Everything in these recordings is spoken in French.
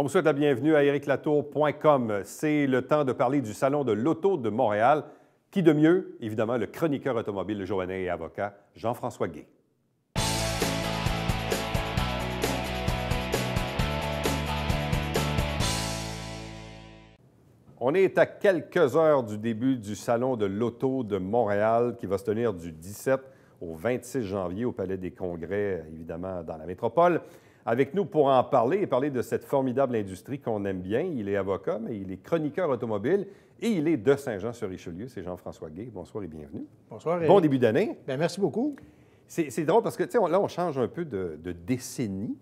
On vous souhaite la bienvenue à ericlatour.com. C'est le temps de parler du Salon de l'Auto de Montréal. Qui de mieux? Évidemment, le chroniqueur automobile, le joannais et avocat Jean-François Gay. On est à quelques heures du début du Salon de l'Auto de Montréal qui va se tenir du 17 au 26 janvier au Palais des Congrès, évidemment, dans la métropole. Avec nous pour en parler et parler de cette formidable industrie qu'on aime bien, il est avocat, mais il est chroniqueur automobile et il est de Saint-Jean-sur-Richelieu. C'est Jean-François Gay. Bonsoir et bienvenue. Bonsoir. Bon début d'année. Bien, merci beaucoup. C'est drôle parce que, là, on change un peu de, décennie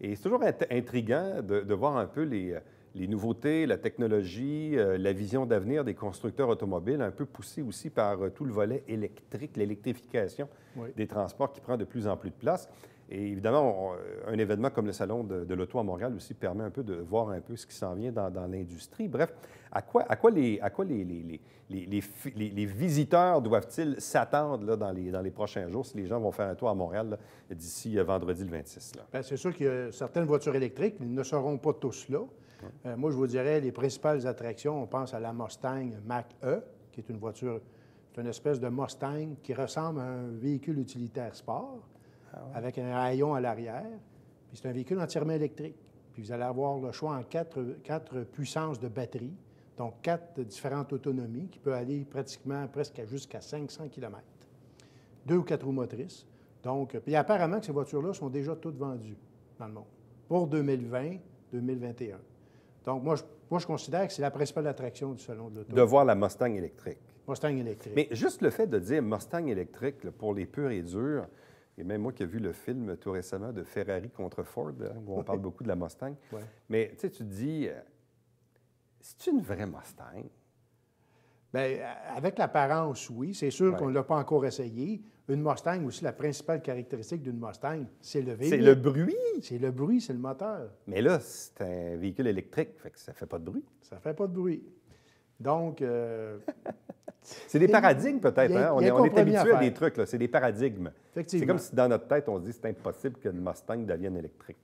et c'est toujours intriguant de, voir un peu les, les nouveautés, la technologie, euh, la vision d'avenir des constructeurs automobiles, un peu poussée aussi par euh, tout le volet électrique, l'électrification des transports qui prend de plus en plus de place. Et évidemment, un événement comme le Salon de, l'Auto à Montréal aussi permet un peu de voir un peu ce qui s'en vient dans, l'industrie. Bref, à quoi, à quoi, les, à quoi les, les, les, les visiteurs doivent-ils s'attendre dans les, dans les prochains jours si les gens vont faire un tour à Montréal d'ici euh, vendredi le 26? C'est sûr qu'il y a certaines voitures électriques, ils ne seront pas tous là. Euh, moi, je vous dirais les principales attractions, on pense à la Mustang Mach-E, qui est une voiture, c'est une espèce de Mustang qui ressemble à un véhicule utilitaire sport. Ah avec un rayon à l'arrière. Puis c'est un véhicule entièrement électrique. Puis vous allez avoir le choix en quatre, quatre puissances de batterie, donc quatre différentes autonomies qui peuvent aller pratiquement presque jusqu'à 500 km. Deux ou quatre roues motrices. Donc, puis apparemment que ces voitures-là sont déjà toutes vendues dans le monde pour 2020, 2021. Donc, moi, je, moi, je considère que c'est la principale attraction du Salon de l'Auto. De voir la Mustang électrique. Mustang électrique. Mais juste le fait de dire Mustang électrique, pour les purs et durs, et même moi qui ai vu le film tout récemment de Ferrari contre Ford, hein, où on parle beaucoup de la Mustang. Mais tu sais, tu te dis, euh, c'est une vraie Mustang? Bien, avec l'apparence, oui. C'est sûr qu'on ne l'a pas encore essayé. Une Mustang aussi, la principale caractéristique d'une Mustang, c'est le véhicule. C'est le bruit. C'est le bruit, c'est le moteur. Mais là, c'est un véhicule électrique, fait que ça ne fait pas de bruit. Ça ne fait pas de bruit. Donc. Euh, c'est des paradigmes, peut-être. Hein? On, est, habitué à, des trucs. C'est des paradigmes. C'est comme si dans notre tête, on se dit c'est impossible qu'une Mustang devienne électrique.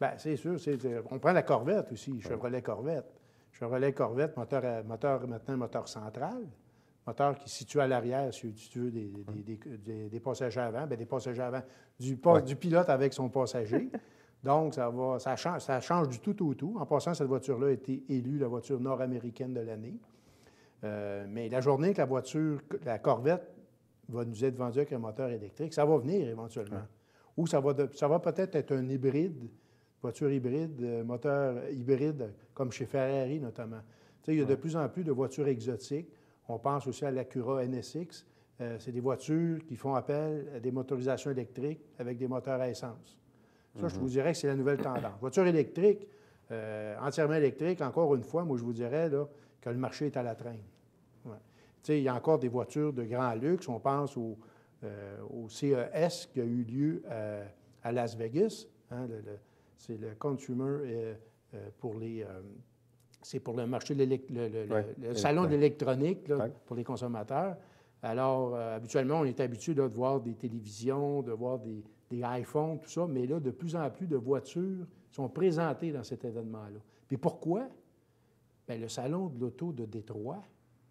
Bien, c'est sûr. On prend la Corvette aussi, Chevrolet Corvette. Chevrolet Corvette, moteur, moteur maintenant moteur central, moteur qui se situe à l'arrière, si tu veux, des, des, des, passagers avant, bien, des passagers avant, du, du pilote avec son passager. Donc, ça, va, ça, change, ça change du tout au tout. En passant, cette voiture-là a été élue la voiture nord-américaine de l'année. Euh, mais la journée que la voiture, la Corvette, va nous être vendue avec un moteur électrique, ça va venir éventuellement. Ou ça va, ça va peut-être être un hybride, voiture hybride, euh, moteur hybride, comme chez Ferrari notamment. Tu sais, il y a de plus en plus de voitures exotiques. On pense aussi à l'Acura NSX. Euh, c'est des voitures qui font appel à des motorisations électriques avec des moteurs à essence. Ça, je mhm. vous dirais que c'est la nouvelle tendance. Voiture électrique, entièrement électrique, encore une fois, moi, je vous dirais là, que le marché est à la traîne. Il y a encore des voitures de grand luxe. On pense au, euh, CES qui a eu lieu euh, à Las Vegas. Hein, c'est le consumer euh, pour les. c'est pour le marché, le, le, salon de l'électronique pour les consommateurs. Alors, habituellement, on est habitué de voir des télévisions, de voir des, des iPhones, tout ça, mais là, de plus en plus de voitures sont présentées dans cet événement-là. Puis pourquoi? Bien, le salon de l'auto de Détroit,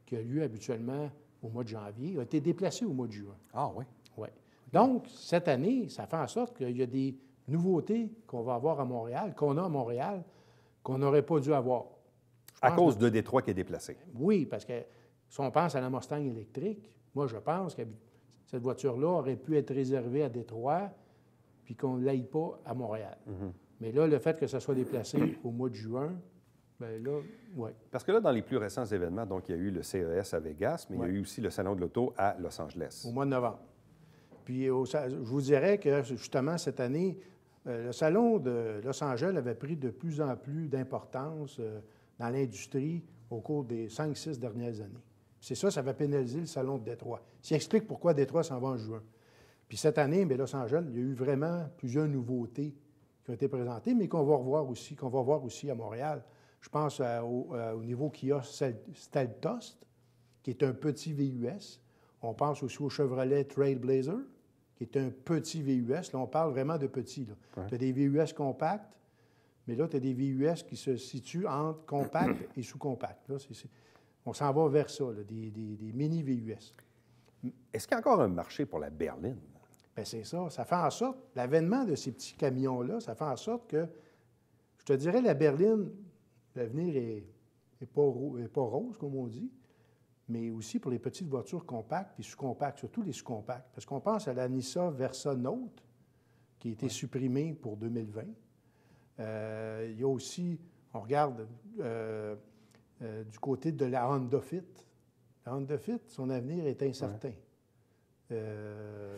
qui a lieu habituellement au mois de janvier, a été déplacé au mois de juin. Ah oui? Oui. Donc, cette année, ça fait en sorte qu'il y a des nouveautés qu'on va avoir à Montréal, qu'on a à Montréal, qu'on n'aurait pas dû avoir. à cause de Détroit qui est déplacé? Oui, parce que si on pense à la Mustang électrique, moi, je pense que cette voiture-là aurait pu être réservée à Détroit, puis qu'on ne l'aille pas à Montréal. Mhm. Mais là, le fait que ça soit déplacé au mois de juin, Bien là, oui. Parce que là, dans les plus récents événements, donc il y a eu le CES à Vegas, mais il y a eu aussi le Salon de l'Auto à Los Angeles. Au mois de novembre. Puis je vous dirais que justement, cette année, euh, le Salon de Los Angeles avait pris de plus en plus d'importance euh, dans l'industrie au cours des cinq, six dernières années. C'est ça, ça va pénaliser le Salon de Détroit. Ça explique pourquoi Détroit s'en va en juin. Puis cette année, bien, Los Angeles, il y a eu vraiment plusieurs nouveautés qui ont été présentées, mais qu'on va revoir aussi, qu'on va voir aussi à Montréal. Je pense euh, euh, au, niveau qu'il y a Steltost, qui est un petit VUS. On pense aussi au Chevrolet Trailblazer, qui est un petit VUS. Là, on parle vraiment de petit. Tu as des VUS compacts, mais là, tu as des VUS qui se situent entre compact et sous-compact. On s'en va vers ça, là, des, des- des mini VUS. Est-ce qu'il y a encore un marché pour la berline? Bien, c'est ça. Ça fait en sorte, l'avènement de ces petits camions-là, ça fait en sorte que, je te dirais, la berline, l'avenir est, est pas, ro- est pas rose, comme on dit, mais aussi pour les petites voitures compactes et sous-compactes, surtout les sous-compacts. Parce qu'on pense à la Nissan Versa Note, qui a été supprimée pour 2020. Euh, il y a aussi, on regarde euh, euh, du côté de la Honda Fit. La Honda Fit, son avenir est incertain. Euh,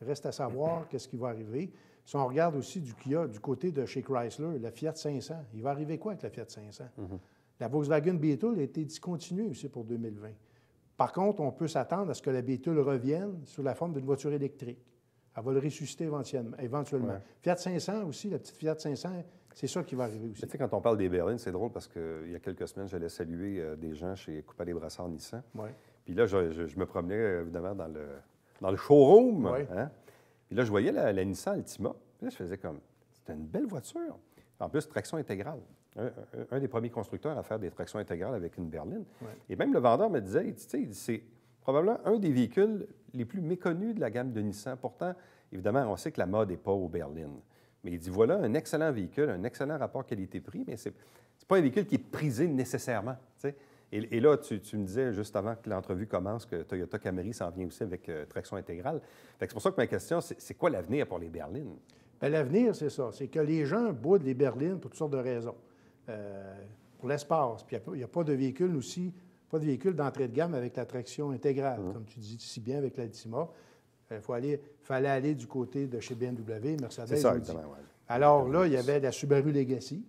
reste à savoir qu'est-ce qui va arriver. Si on regarde aussi du Kia, du côté de chez Chrysler, la Fiat 500, il va arriver quoi avec la Fiat 500? La Volkswagen Beetle a été discontinuée aussi pour 2020. Par contre, on peut s'attendre à ce que la Beetle revienne sous la forme d'une voiture électrique. Elle va le ressusciter éventuellement. éventuellement. Ouais. Fiat 500 aussi, la petite Fiat 500, c'est ça qui va arriver aussi. Tu sais, quand on parle des berlines, c'est drôle parce qu'il y a quelques semaines, j'allais saluer euh, des gens chez Coupa des Brassards Nissan. Ouais. Puis là, je, je- je me promenais évidemment dans le, dans le showroom. Ouais. hein. Puis là, je voyais la, la Nissan Altima. Puis là, je faisais comme, c'était une belle voiture. En plus, traction intégrale. Un, un- un des premiers constructeurs à faire des tractions intégrales avec une berline. Ouais. Et même le vendeur me disait, tu sais, c'est probablement un des véhicules les plus méconnus de la gamme de Nissan. Pourtant, évidemment, on sait que la mode n'est pas aux berlines. Mais il dit, voilà un excellent véhicule, un excellent rapport qualité-prix, mais c'est n'est pas un véhicule qui est prisé nécessairement. tu sais. Et, et là, tu, tu me disais juste avant que l'entrevue commence que Toyota Camry s'en vient aussi avec euh, traction intégrale. C'est pour ça que ma question, c'est quoi l'avenir pour les berlines? Bien, L'avenir, c'est ça. C'est que les gens boudent les berlines pour toutes sortes de raisons. Euh, pour l'espace. Puis il n'y a, pas- a de véhicule aussi, pas de véhicule d'entrée de gamme avec la traction intégrale, comme tu dis si bien avec l'Altima. Il faut aller, fallait aller du côté de chez BMW, Mercedes. C'est ça, ouais. Alors là, il y avait la Subaru Legacy,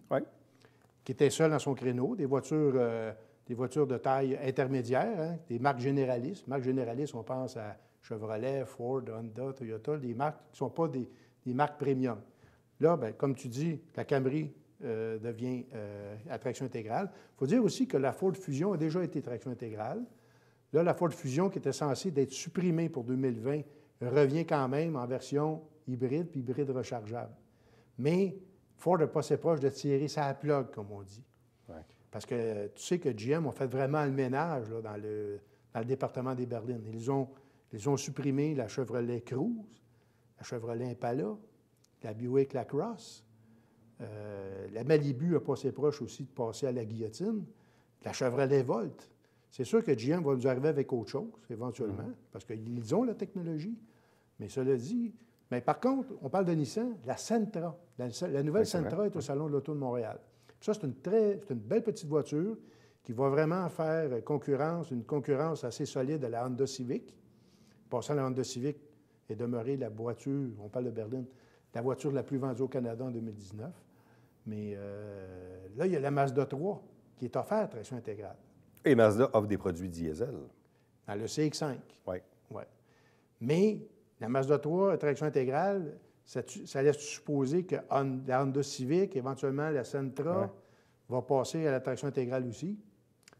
qui était seule dans son créneau, des voitures, euh, des voitures de taille intermédiaire, hein, des marques généralistes. Marques généralistes, on pense à Chevrolet, Ford, Honda, Toyota, des marques qui ne sont pas des, marques premium. Là, ben, comme tu dis, la Camry euh, devient euh, à traction intégrale. Il faut dire aussi que la Ford Fusion a déjà été traction intégrale. Là, la Ford Fusion, qui était censée d'être supprimée pour 2020, revient quand même en version hybride puis hybride rechargeable. Mais Ford n'est pas assez proche de tirer sa plug, comme on dit. Parce que tu sais que GM ont fait vraiment le ménage là, dans, le, dans le département des berlines. Ils ont, ils ont supprimé la Chevrolet Cruze, la Chevrolet Impala, la Buick Lacrosse. Euh, la Malibu n'a pas assez proche aussi de passer à la guillotine. La Chevrolet Volt. C'est sûr que GM va nous arriver avec autre chose, éventuellement, parce qu'ils ont la technologie. Mais cela dit, mais par contre, on parle de Nissan, la Sentra. La, la nouvelle Sentra est au Salon de l'Auto de Montréal. Puis ça, c'est une, très, c'est une belle petite voiture qui va vraiment faire concurrence, une concurrence assez solide à la Honda Civic. Passant la Honda Civic est demeurée la voiture, on parle de Berlin, la voiture la plus vendue au Canada en 2019. Mais euh, là, il y a la Mazda 3 qui est offerte traction intégrale. Et Mazda offre des produits diesel. Dans le CX5. Oui. Ouais. Mais la Mazda 3 à traction intégrale, ça, ça laisse supposer que la Honda Civic, éventuellement la Sentra, Ouais. va passer à la traction intégrale aussi.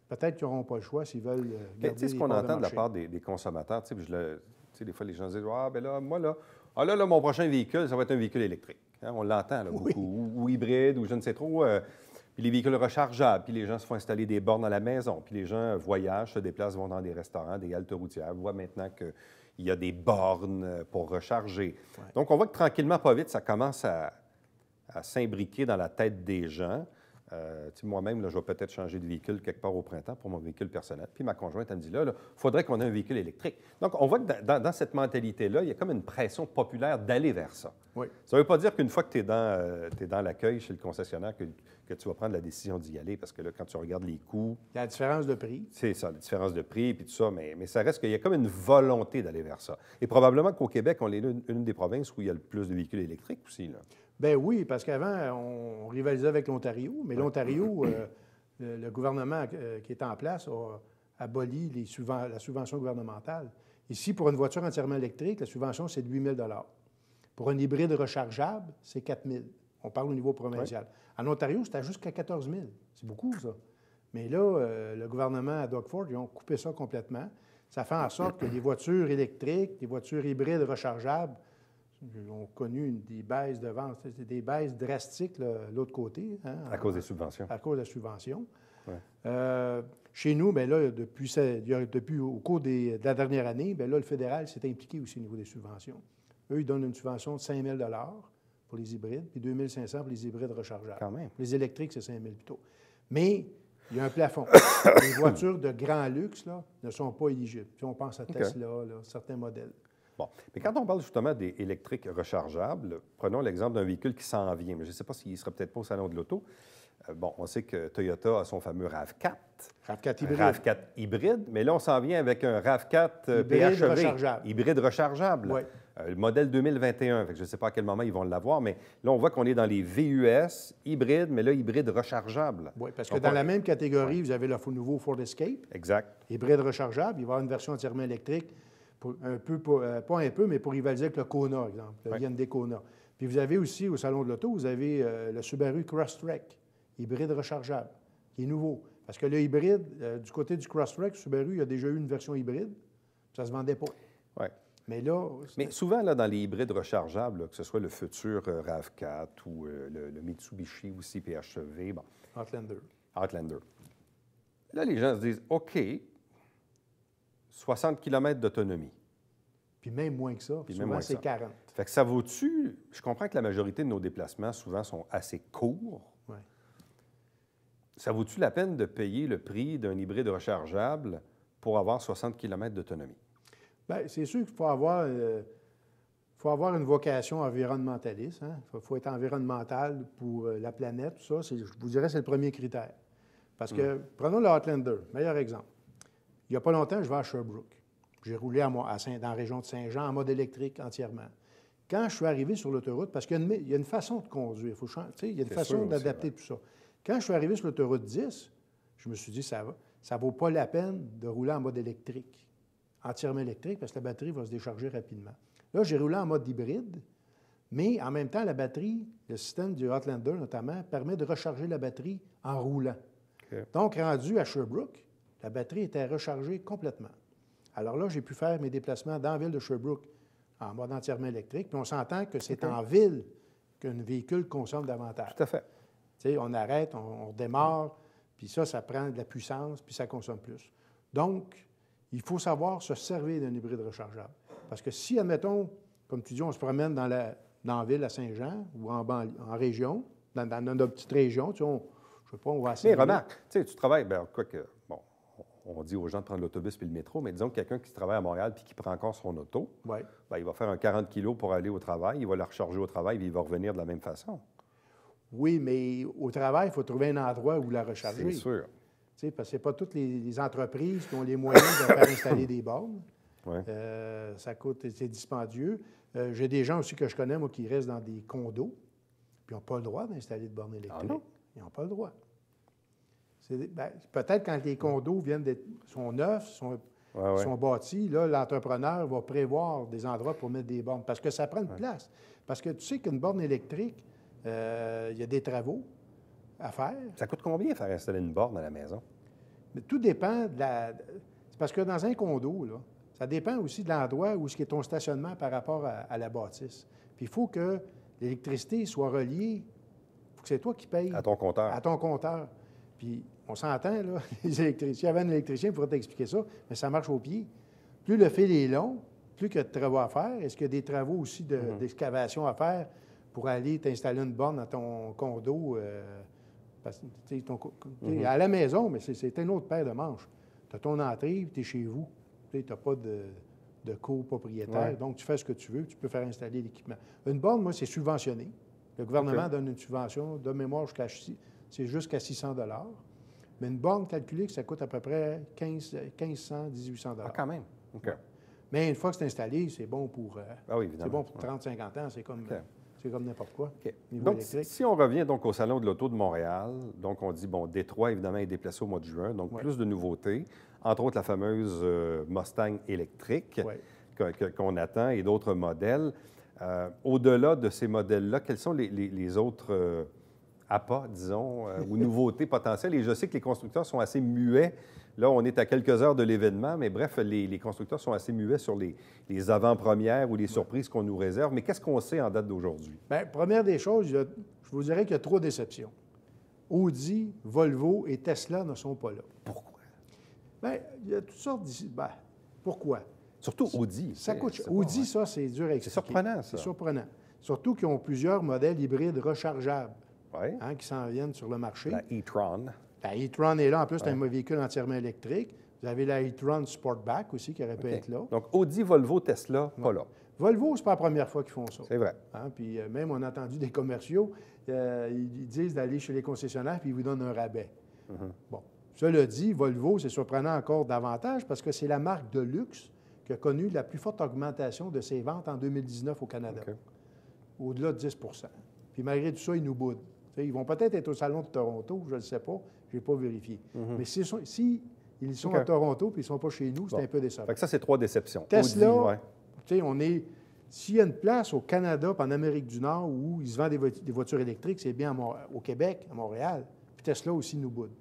Peut-être qu'ils n'auront pas le choix s'ils veulent euh, Mais garder tu sais, ce qu'on entend de la part des, des consommateurs, tu sais, puis je le- des fois, les gens disent Ah, ben là, moi, là, ah, là, là, mon prochain véhicule, ça va être un véhicule électrique. Hein, on l'entend, là, Oui. beaucoup. Ou, ou hybride, ou je ne sais trop. euh, puis les véhicules rechargeables, puis les gens se font installer des bornes à la maison, puis les gens voyagent, se déplacent, vont dans des restaurants, des haltes routières, voient maintenant qu'il y a des bornes euh, pour recharger. Donc, on voit que tranquillement, pas vite, ça commence à, à s'imbriquer dans la tête des gens. Euh, Moi-même, je vais peut-être changer de véhicule quelque part au printemps pour mon véhicule personnel. Puis ma conjointe, elle me dit là, il faudrait qu'on ait un véhicule électrique. Donc, on voit que dans, cette mentalité-là, il y a comme une pression populaire d'aller vers ça. Oui. Ça ne veut pas dire qu'une fois que tu es dans, euh, dans l'accueil chez le concessionnaire, que, que tu vas prendre la décision d'y aller, parce que là, quand tu regardes les coûts, Il y a la différence de prix. c'est ça, la différence de prix, puis tout ça, mais, mais ça reste qu'il y a comme une volonté d'aller vers ça. Et probablement qu'au Québec, on est l'une une des provinces où il y a le plus de véhicules électriques aussi. Là. Ben oui, parce qu'avant, on rivalisait avec l'Ontario, mais l'Ontario, euh, le, le gouvernement euh, qui est en place a aboli les subven- la subvention gouvernementale. Ici, pour une voiture entièrement électrique, la subvention, c'est de 8 000 Pour un hybride rechargeable, c'est 4 000 On parle au niveau provincial. En Ontario, c'était jusqu'à 14 000 C'est beaucoup, ça. Mais là, euh, le gouvernement à Doug Ford, ils ont coupé ça complètement. Ça fait en sorte que les voitures électriques, les voitures hybrides rechargeables ont connu une- des baisses de vente, des baisses drastiques, là, l'autre côté. hein, À cause des subventions. à cause de la subvention. Ouais. Euh, chez nous, bien là, depuis, depuis au cours des- de la dernière année, bien là, le fédéral s'est impliqué aussi au niveau des subventions. Eux, ils donnent une subvention de 5 000 pour les hybrides, puis 2 500 pour les hybrides rechargeables. Quand même. Les électriques, c'est 5 000 plutôt. Mais il y a un plafond. les voitures de grand luxe là, ne sont pas éligibles. Puis on pense à Tesla, là, certains modèles. Bon. Mais quand on parle justement des électriques rechargeables, prenons l'exemple d'un véhicule qui s'en vient. Mais je ne sais pas s'il ne sera peut-être pas au salon de l'auto. Euh, bon, on sait que Toyota a son fameux RAV4. RAV4 hybride. RAV4 hybride, mais là, on s'en vient avec un RAV4 euh, Hybride PHEV, rechargeable. Hybride rechargeable. Oui. Euh, le modèle 2021. Fait que je ne sais pas à quel moment ils vont l'avoir, mais là, on voit qu'on est dans les VUS hybrides, mais là, hybride rechargeable. Oui, parce que Donc, dans on- la même catégorie, vous avez le nouveau Ford Escape, Exact. hybride rechargeable. Il va y avoir une version entièrement électrique, pour un peu, pour- euh, pas un peu, mais pour rivaliser avec le Kona, exemple, le Ouais. Hyundai Kona. Puis vous avez aussi, au Salon de l'Auto, vous avez euh, le Subaru Crosstrek, hybride rechargeable, qui est nouveau. Parce que le hybride, euh, du côté du Crosstrek, Subaru, il y a déjà eu une version hybride, ça ne se vendait pas. Ouais. Mais là, Mais souvent, là, dans les hybrides rechargeables, là, que ce soit le futur euh, RAV4 ou euh, le, le Mitsubishi aussi PHEV, bon, Outlander. Outlander. Là, les gens se disent, OK, 60 km d'autonomie. Puis même moins que ça. Puis même souvent, c'est ça. 40. Fait que ça vaut-tu... Je comprends que la majorité de nos déplacements, souvent, sont assez courts. Ouais. Ça vaut-tu la peine de payer le prix d'un hybride rechargeable pour avoir 60 km d'autonomie? Bien, c'est sûr qu'il faut avoir, euh, faut avoir une vocation environnementaliste. Il faut, faut être environnemental pour euh, la planète, tout ça. Je vous dirais c'est le premier critère. Parce que, prenons le Outlander, meilleur exemple. Il n'y a pas longtemps, je vais à Sherbrooke. J'ai roulé à, Mo- à Saint- dans la région de Saint-Jean en mode électrique entièrement. Quand je suis arrivé sur l'autoroute, parce qu'il y a une, il y a une façon de conduire, il faut il y a une façon d'adapter tout ça. Quand je suis arrivé sur l'autoroute 10, je me suis dit, ça va, ça vaut pas la peine de rouler en mode électrique, entièrement électrique, parce que la batterie va se décharger rapidement. Là, j'ai roulé en mode hybride, mais en même temps, la batterie, le système du Outlander notamment, permet de recharger la batterie en roulant. Donc, rendu à Sherbrooke, la batterie était rechargée complètement. Alors là, j'ai pu faire mes déplacements dans la ville de Sherbrooke en mode entièrement électrique. Puis on s'entend que c'est en ville qu'un véhicule consomme davantage. Tout à fait. Tu sais, on arrête, on, on redémarre, puis ça, ça prend de la puissance, puis ça consomme plus. Donc, il faut savoir se servir d'un hybride rechargeable. Parce que si, admettons, comme tu dis, on se promène dans la, dans la ville à Saint-Jean ou en, région, dans, dans notre petite région, tu sais, on, je sais pas, on va Mais essayer. remarque, tu sais, tu travailles, ben, quoi que, on dit aux gens de prendre l'autobus puis le métro, mais disons que quelqu'un qui travaille à Montréal puis qui prend encore son auto, ben, il va faire un 40 kg pour aller au travail, il va la recharger au travail, puis il va revenir de la même façon. Oui, mais au travail, il faut trouver un endroit où la recharger. C'est sûr. Tu sais, Parce que ce pas toutes les, les entreprises qui ont les moyens de faire installer des bornes. Ouais. Euh, ça coûte, c'est dispendieux. Euh, J'ai des gens aussi que je connais, moi, qui restent dans des condos, puis ils n'ont pas le droit d'installer de bornes électriques. non? Ils n'ont pas le droit. Ben, Peut-être quand les condos viennent d'être, sont neufs, sont, Ouais, ouais. sont bâtis, là, l'entrepreneur va prévoir des endroits pour mettre des bornes, parce que ça prend une place. Parce que tu sais qu'une borne électrique, euh, il y a des travaux à faire. Ça coûte combien faire installer une borne à la maison? Mais tout dépend de la. C'est parce que dans un condo, là, ça dépend aussi de l'endroit où est ton stationnement par rapport à, à la bâtisse. Puis il faut que l'électricité soit reliée. Il faut que c'est toi qui payes À ton compteur. à ton compteur. Puis on s'entend, là, les électriciens. Avait un électricien, pourrait t'expliquer ça, mais ça marche au pied. Plus le fil est long, plus qu'il y a de travaux à faire. Est-ce qu'il y a des travaux aussi de- Mhm. d'excavation à faire pour aller t'installer une borne dans ton condo? euh, parce ton. À la maison, mais c'est- une autre paire de manches. Tu as ton entrée, tu es chez vous. Tu n'as pas de, de copropriétaire, Ouais. donc tu fais ce que tu veux, tu peux faire installer l'équipement. Une borne, moi, c'est subventionné. Le gouvernement donne une subvention de mémoire jusqu'à c'est jusqu'à 600 Mais une borne calculée, que ça coûte à peu près 15, 1500, 1800 Ah, quand même. OK. Mais une fois que c'est installé, c'est bon pour, euh, Ah oui, bon pour 30-50 ans. C'est comme, c'est comme n'importe quoi. OK. Niveau Donc, électrique. si on revient donc au Salon de l'Auto de Montréal, donc on dit, bon, Détroit, évidemment, est déplacé au mois de juin, donc Ouais. plus de nouveautés, entre autres la fameuse euh, Mustang électrique Ouais. qu'on attend et d'autres modèles. Euh, Au-delà de ces modèles-là, quels sont les, les- les autres euh, appât, disons, euh, ou nouveautés potentielles. Et je sais que les constructeurs sont assez muets. Là, on est à quelques heures de l'événement, mais bref, les, constructeurs sont assez muets sur les, avant-premières ou les surprises qu'on nous réserve. Mais qu'est-ce qu'on sait en date d'aujourd'hui? Bien, première des choses, je, vous dirais qu'il y a trois déceptions. Audi, Volvo et Tesla ne sont pas là. Pourquoi? Bien, il y a toutes sortes de... Ben, pourquoi? Surtout Audi. Ça coûte Audi, ça, c'est dur à expliquer. C'est surprenant, ça. C'est surprenant. Surtout qu'ils ont plusieurs modèles hybrides rechargeables hein, qui s'en viennent sur le marché. La e-tron. La e-tron est là. En plus, c'est un véhicule entièrement électrique. Vous avez la e-tron Sportback aussi qui aurait pu être là. Donc, Audi, Volvo, Tesla, pas là. Volvo, c'est pas la première fois qu'ils font ça. C'est vrai. Hein, puis euh, même, on a entendu des commerciaux, euh, ils disent d'aller chez les concessionnaires puis ils vous donnent un rabais. Mm-hmm. Bon. Cela dit, Volvo, c'est surprenant encore davantage parce que c'est la marque de luxe qui a connu la plus forte augmentation de ses ventes en 2019 au Canada. Au-delà de 10% Puis malgré tout ça, ils nous boudent. Ils vont peut-être être au Salon de Toronto, je ne sais pas, je n'ai pas vérifié. Mm-hmm. Mais si, ils sont à Toronto puis ils ne sont pas chez nous, c'est un peu décevant. ça, c'est trois déceptions. Tesla, on est... S'il y a une place au Canada et en Amérique du Nord où ils se vendent des, voitures électriques, c'est bien au Québec, à Montréal. Puis Tesla aussi nous boude.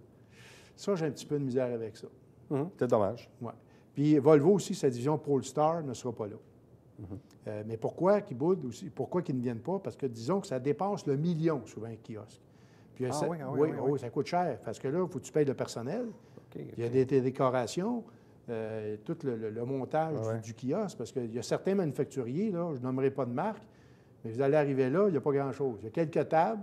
Ça, j'ai un petit peu de misère avec ça. Mm-hmm. c'est dommage. Ouais. Puis Volvo aussi, sa division Polestar ne sera pas là. Euh, mais pourquoi qu'ils boudent aussi? Pourquoi qu'ils ne viennent pas? Parce que disons que ça dépasse le million souvent un kiosque. Puis, ah, ça, oui, ah oui, oui, ça coûte cher. Parce que là, il faut que tu payes le personnel. Il y a des, décorations, euh, tout le, montage du, kiosque. Parce qu'il y a certains manufacturiers, là, je nommerai pas de marque, mais vous allez arriver là, il n'y a pas grand-chose. Il y a quelques tables,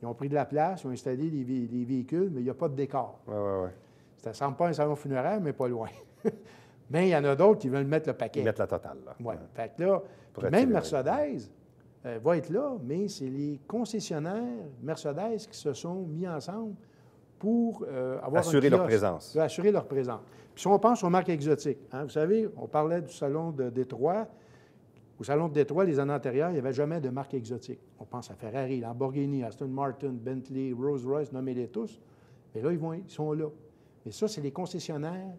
ils ont pris de la place, ils ont installé les, véhicules, mais il n'y a pas de décor. Oui, oui, oui. Ça ne ressemble pas à un salon funéraire, mais pas loin. mais il y en a d'autres qui veulent mettre le paquet. Ils mettent la totale, là. Oui. Fait que là, même Mercedes euh, va être là, mais c'est les concessionnaires Mercedes qui se sont mis ensemble pour euh, avoir assurer leur présence. Assurer leur présence. Puis si on pense aux marques exotiques, hein, vous savez, on parlait du salon de Détroit. Au salon de Détroit, les années antérieures, il n'y avait jamais de marque exotique. On pense à Ferrari, Lamborghini, Aston Martin, Bentley, Rolls-Royce, nommez-les tous. Mais là, ils, vont, ils sont là. Mais ça, c'est les concessionnaires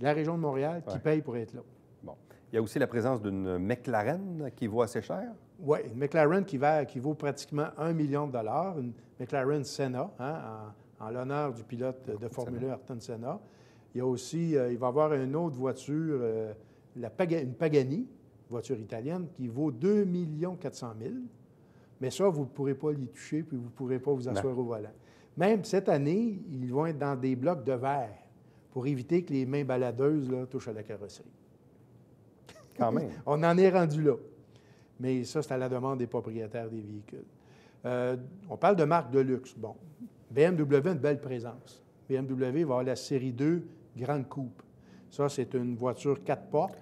de la région de Montréal qui payent pour être là. Bon. Il y a aussi la présence d'une McLaren qui vaut assez cher? Oui, une McLaren qui, va, qui vaut pratiquement un million de dollars, une McLaren Senna, hein, en, l'honneur du pilote de Formule 1 Ayrton Senna. Il y a aussi, euh, il va y avoir une autre voiture, euh, la une Pagani, voiture italienne, qui vaut 2 400 000 Mais ça, vous ne pourrez pas l'y toucher, puis vous ne pourrez pas vous asseoir au volant. Même cette année, ils vont être dans des blocs de verre pour éviter que les mains baladeuses là, touchent à la carrosserie. Quand même. On en est rendu là. Mais ça, c'est à la demande des propriétaires des véhicules. Euh, on parle de marque de luxe. Bon, BMW a une belle présence. BMW va avoir la série 2 Grande Coupe. Ça, c'est une voiture quatre portes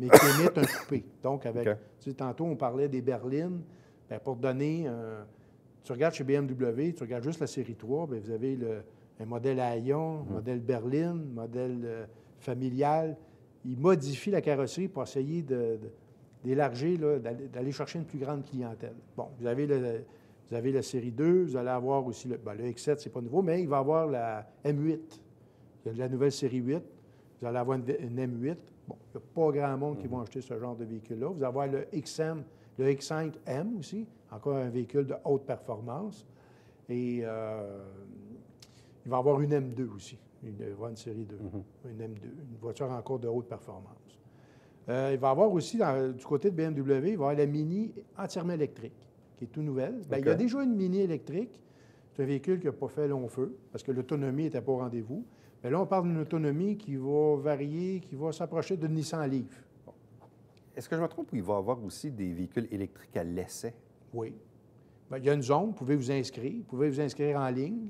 mais qui émettent un coupé. Donc, avec, tu sais, tantôt, on parlait des berlines. Bien, pour donner, tu regardes chez BMW, tu regardes juste la série 3, bien, vous avez le, un modèle Aion, un mm. modèle berline, modèle euh, familial. Ils modifient la carrosserie pour essayer d'élargir, d'aller chercher une plus grande clientèle. Bon, vous avez, le, vous avez la série 2, vous allez avoir aussi le, ben, le X7, c'est pas nouveau, mais il va avoir la M8. Il y a la nouvelle série 8. Vous allez avoir une M8. Bon, il n'y a pas grand monde qui va acheter ce genre de véhicule-là. Vous allez avoir le XM, le X5M aussi, encore un véhicule de haute performance. Et euh, il va y avoir une M2 aussi, une, une série 2, mm-hmm. une M2, une voiture encore de haute performance. Euh, il va y avoir aussi, du côté de BMW, il va y avoir la Mini entièrement électrique, qui est tout nouvelle. Ben, il y a déjà une Mini électrique. C'est un véhicule qui n'a pas fait long feu, parce que l'autonomie n'était pas au rendez-vous. Mais là, on parle d'une autonomie qui va varier, qui va s'approcher de Nissan Leaf. Est-ce que je me trompe ou il va y avoir aussi des véhicules électriques à l'essai? Oui. Bien, il y a une zone, vous pouvez vous inscrire. Vous pouvez vous inscrire en ligne,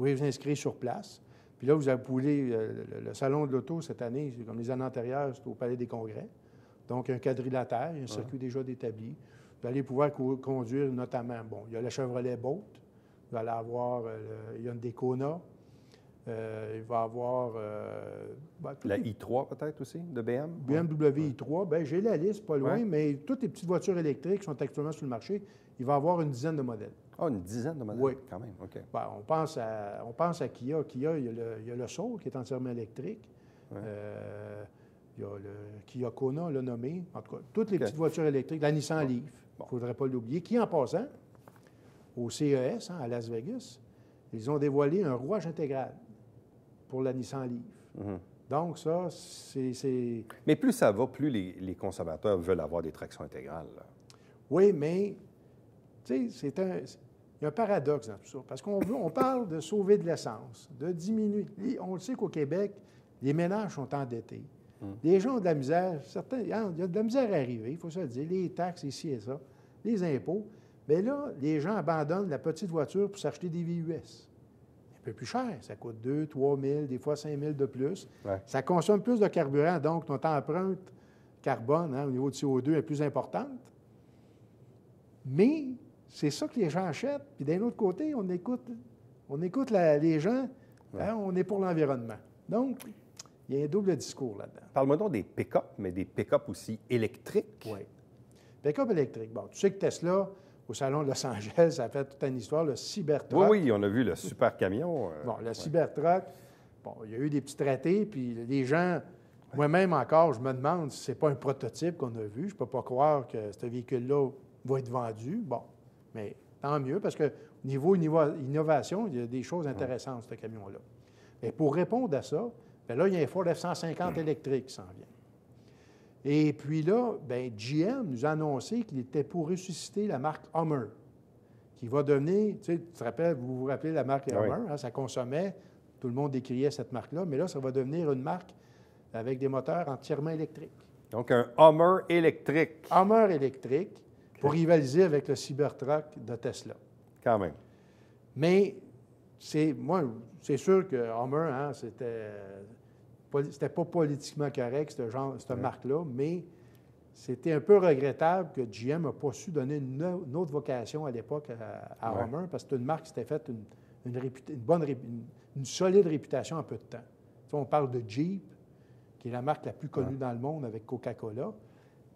pouvez vous inscrire sur place. Puis là, vous pouvez, euh, le, le, salon de l'auto cette année, comme les années antérieures, c'est au Palais des Congrès. Donc, un quadrilatère, un circuit déjà établi. Vous allez pouvoir conduire notamment, bon, il y a le Chevrolet Bolt, vous allez avoir, euh, il y a une Kona, euh, il va avoir. Euh, ben, la i3 peut-être aussi, de BMW? BMW i3, bien, j'ai la liste, pas loin, mais toutes les petites voitures électriques sont actuellement sur le marché. Il va avoir une dizaine de modèles. Ah, une dizaine de modèles? Oui. Quand même, OK. Ben, on, pense à, on pense à Kia. Kia, il y a le, il y a le Soul qui est entièrement électrique. Euh, il y a le Kia Kona, le nommé. En tout cas, toutes les petites voitures électriques. La Nissan Leaf, il ne faudrait pas l'oublier. Qui, en passant, au CES hein, à Las Vegas, ils ont dévoilé un rouage intégral pour la Nissan Leaf. Mhm. Donc, ça, c'est. c'est- Mais plus ça va, plus les, les consommateurs veulent avoir des tractions intégrales. là. Oui, mais, tu sais, c'est un. Il y a un paradoxe dans tout ça. Parce qu'on on parle de sauver de l'essence, de diminuer. On le sait qu'au Québec, les ménages sont endettés. Les gens ont de la misère. Certains, il y a il y a de la misère à arriver, il faut se le dire. Les taxes, ici et ça, les impôts. Mais là, les gens abandonnent la petite voiture pour s'acheter des VUS. Un peu plus cher. Ça coûte 2, 3 000, des fois 5 000 de plus. Ouais. Ça consomme plus de carburant, donc notre empreinte carbone hein, au niveau du CO2 est plus importante. Mais c'est ça que les gens achètent. Puis d'un autre côté, on écoute, on écoute la- les gens, hein, on est pour l'environnement. Donc, il y a un double discours là-dedans. Parle-moi donc des pick-up, mais des pick-up aussi électriques. Oui. Pick-up électrique. Bon, tu sais que Tesla, au Salon de Los Angeles, ça a fait toute une histoire, le Cybertruck. Oui, oui, on a vu le super camion. euh, Bon, le Cybertruck, bon, il y a eu des petits traités, puis les gens, moi-même encore, je me demande si ce n'est pas un prototype qu'on a vu. Je ne peux pas croire que ce véhicule-là va être vendu. Bon, mais tant mieux, parce que niveau, niveau innovation, il y a des choses intéressantes, ce camion-là. Et pour répondre à ça, bien là, il y a un Ford F-150 électrique qui s'en vient. Et puis là, bien, GM nous a annoncé qu'il était pour ressusciter la marque Hummer, qui va devenir, tu sais, tu te rappelles, vous vous rappelez la marque Ah oui. Hummer, hein, ça consommait, tout le monde décriait cette marque-là, mais là, ça va devenir une marque avec des moteurs entièrement électriques. Donc, un Hummer électrique, Hummer électrique pour rivaliser avec le Cybertruck de Tesla. quand même. Mais c'est moi, c'est sûr que Hummer, hein, c'était c'était pas politiquement correct, ce genre, cette marque-là, mais c'était un peu regrettable que GM n'a pas su donner une, au- une autre vocation à l'époque à, à Ouais. Hummer, parce que c'était une marque qui s'était faite une, une réputa- une bonne, solide réputation en peu de temps. Tu sais, on parle de Jeep, qui est la marque la plus connue dans le monde avec Coca-Cola,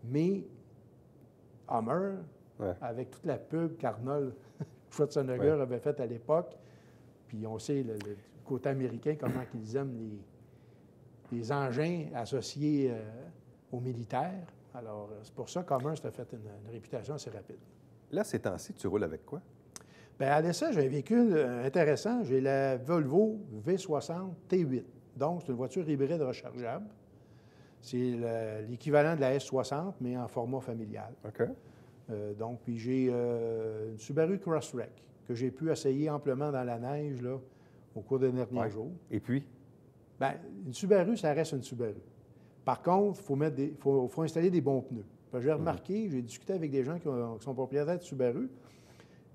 mais Hummer, Ouais. avec toute la pub qu'Arnold Schwarzenegger Ouais. avait faite à l'époque, puis on sait le, le côté américain, comment ils aiment les, les engins associés euh, aux militaires. Alors, euh, c'est pour ça qu'Hummer s'était fait une, une réputation assez rapide. Là, ces temps-ci, tu roules avec quoi? Bien, à l'essai, j'ai un véhicule intéressant. J'ai la Volvo V60 T8. Donc, c'est une voiture hybride rechargeable. C'est le- l'équivalent de la S60, mais en format familial. OK. Euh, donc, puis j'ai euh, une Subaru Crosstrek que j'ai pu essayer amplement dans la neige là, au cours des derniers Ouais. jours. Et puis? Bien, une Subaru, ça reste une Subaru. Par contre, il faut, mettre des- faut, faut installer des bons pneus. J'ai remarqué, j'ai discuté avec des gens qui, ont- qui sont propriétaires de Subaru.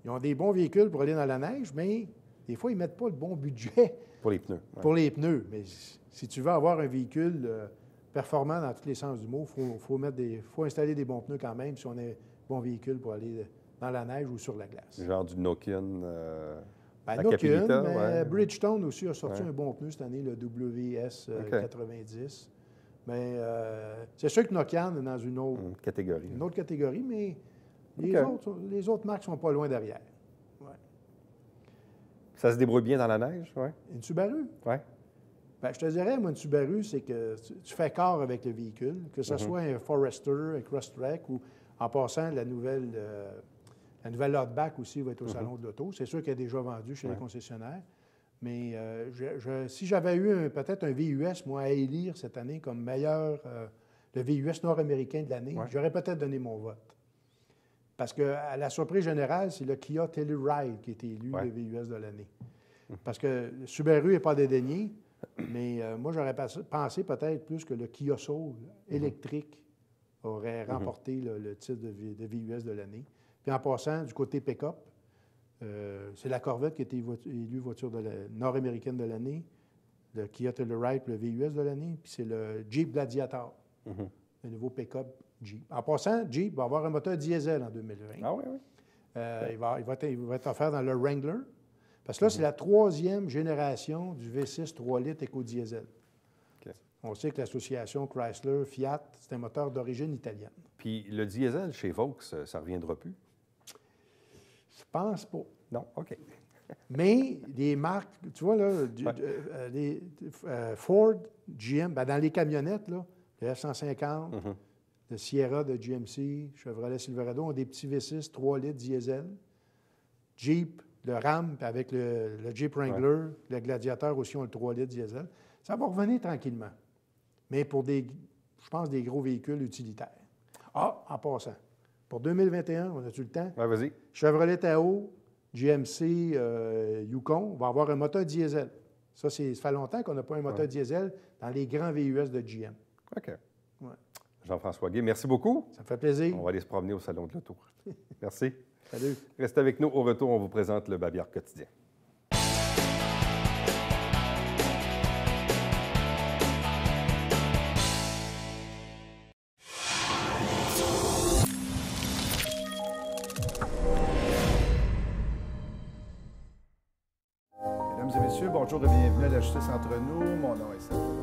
Ils ont des bons véhicules pour aller dans la neige, mais des fois, ils ne mettent pas le bon budget Pour les pneus. ouais. pour les pneus. Mais si- si tu veux avoir un véhicule euh, performant dans tous les sens du mot, il faut, faut mettre des, faut installer des bons pneus quand même si on a un bon véhicule pour aller dans la neige ou sur la glace. Genre du Nokian. euh, Ben, Nokian, mais ouais. Bridgestone aussi a sorti Ouais. un bon pneu cette année, le WS euh, OK. 90. Mais euh, c'est sûr que Nokian est dans une autre, catégorie. une autre catégorie, mais autres, les autres marques sont pas loin derrière. Ça se débrouille bien dans la neige, oui? Une Subaru, Oui. Ben, je te dirais, moi, une Subaru, c'est que tu, fais corps avec le véhicule, que ce Mhm. soit un Forester, un Crosstrek ou, en passant, la nouvelle, euh, la nouvelle Outback aussi va être au Salon de l'Auto. C'est sûr qu'elle est déjà vendue chez Mhm. Ouais. les concessionnaires. Mais euh, je- je- si j'avais eu peut-être un VUS, moi, à élire cette année comme meilleur, euh, le VUS nord-américain de l'année, Ouais. j'aurais peut-être donné mon vote. Parce que, à la surprise générale, c'est le Kia Telluride qui a été élu Ouais. le VUS de l'année. Parce que Subaru n'est pas dédaigné, mais euh, moi, j'aurais pensé peut-être plus que le Kia Soul électrique aurait remporté le, le titre de, V- de VUS de l'année. Puis en passant, du côté pick-up, euh, c'est la Corvette qui a été élue voiture nord-américaine de l'année, le Kia Telluride le VUS de l'année, puis c'est le Jeep Gladiator, Mhm. le nouveau pick-up Jeep. En passant, Jeep va avoir un moteur diesel en 2020. Ah oui, oui. Euh, il, va, il va être, il va être offert dans le Wrangler. Parce que là, Mhm. c'est la troisième génération du V6 3 litres éco-diesel. On sait que l'association Chrysler, Fiat, c'est un moteur d'origine italienne. Puis le diesel chez Vaux, ça ne reviendra plus? Je pense pas. Non? OK. Mais les marques, tu vois, là, du- Ouais. euh, euh, les, euh, Ford, GM, ben, dans les camionnettes, là, le F-150, Mhm. le Sierra de GMC, Chevrolet Silverado ont des petits V6 3 litres diesel. Jeep, le Ram, puis avec le, Jeep Wrangler, le Gladiator aussi, on le 3 litres diesel. Ça va revenir tranquillement. Mais pour des, je pense, des gros véhicules utilitaires. Ah, en passant. Pour 2021, on a-tu le temps? Oui, vas-y. Chevrolet Tahoe, GMC euh, Yukon va avoir un moteur diesel. Ça, ça fait longtemps qu'on n'a pas un moteur diesel dans les grands VUS de GM. OK. Jean-François Guy, merci beaucoup. Ça me fait plaisir. On va aller se promener au Salon de l'Auto. merci. Salut. Restez avec nous. Au retour, on vous présente le Babillard quotidien. Mesdames et messieurs, bonjour et bienvenue à la Justice entre nous. Mon nom est Serge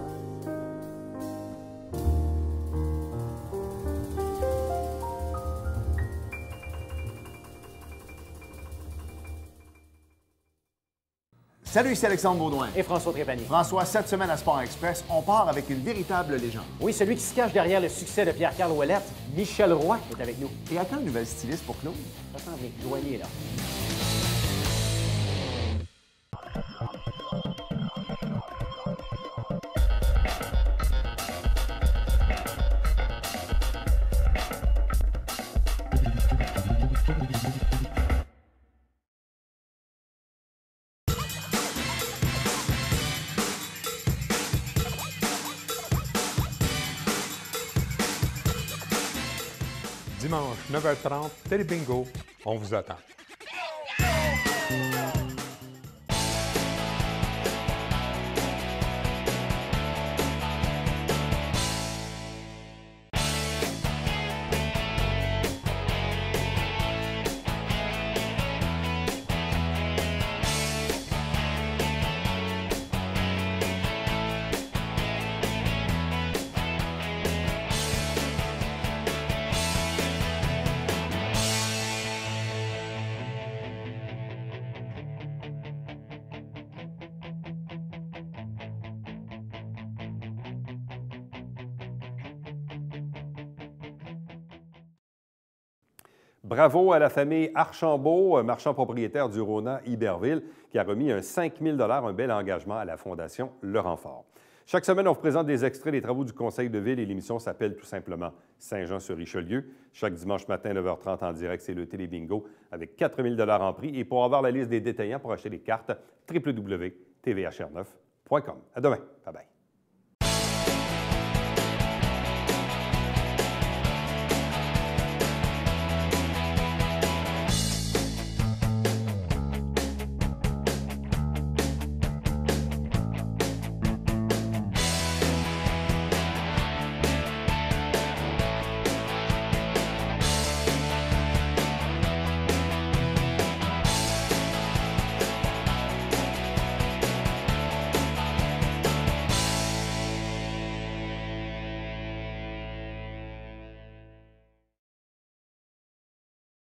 Salut, ici Alexandre Baudouin. Et François Trépanier. François, cette semaine à Sport Express, on part avec une véritable légende. Oui, celui qui se cache derrière le succès de Pierre-Carl Ouellette, Michel Roy, est avec nous. Et à quand une nouvelle styliste pour Claude? Ça. Joignez, là. 9h30, Télé Bingo. On vous attend. Bravo à la famille Archambault, marchand propriétaire du Rona Iberville, qui a remis un 5 000 un bel engagement à la Fondation Le Renfort. Chaque semaine, on vous présente des extraits des travaux du Conseil de ville et l'émission s'appelle tout simplement Saint-Jean-sur-Richelieu. Chaque dimanche matin, 9h30 en direct, c'est le Télébingo avec 4 000 en prix. Et pour avoir la liste des détaillants pour acheter les cartes, www.tvhr9.com. À demain. Bye bye.